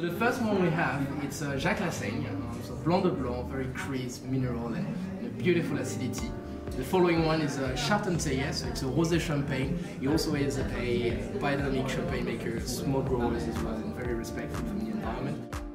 So the first one we have, it's uh, Jacques Lassaigne, uh, so Blanc de Blanc, very crisp, mineral and, and a beautiful acidity. The following one is uh, Charpentier, so it's a rosé champagne. He also is a biodynamic champagne maker, small growers as well, and very respectful from the environment.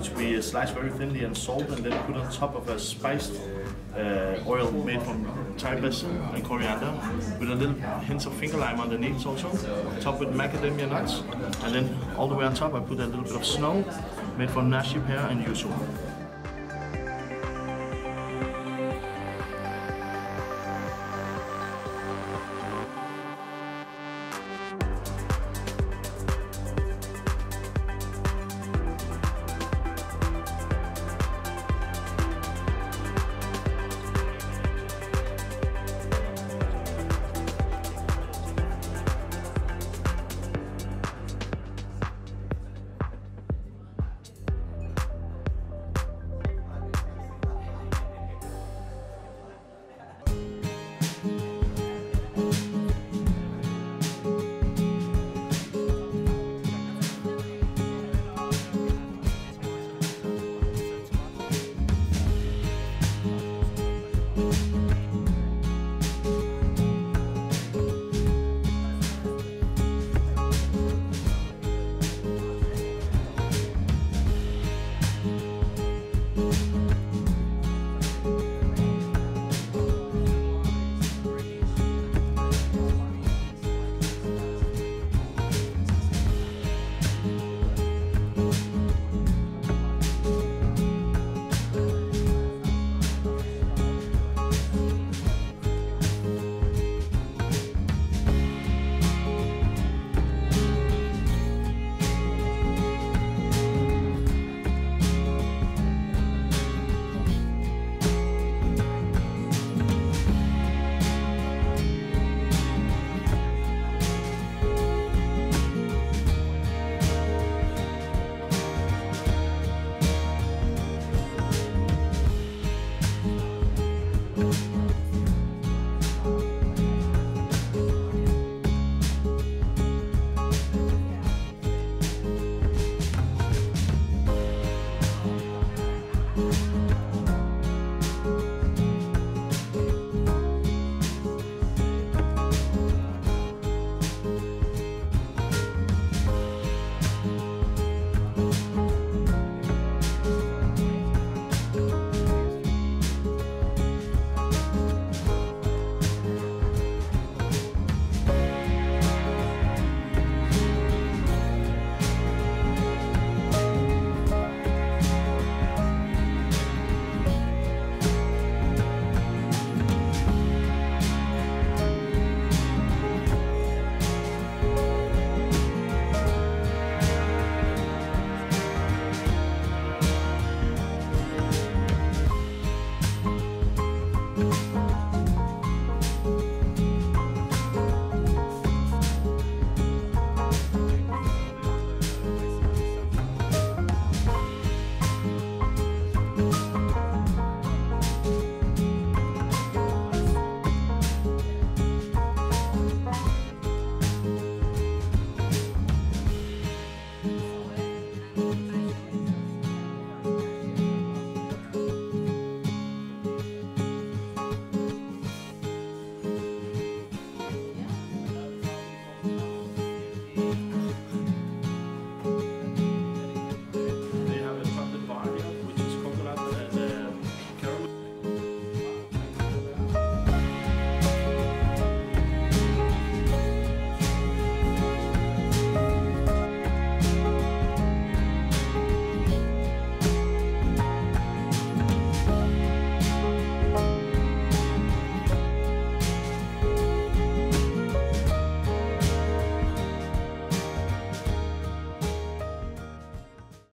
Which we slice very thinly and salt and then put on top of a spiced uh, oil made from Thai basil and coriander with a little hint of finger lime underneath also, topped with macadamia nuts and then all the way on top I put a little bit of snow made from nashi pear and yuzu.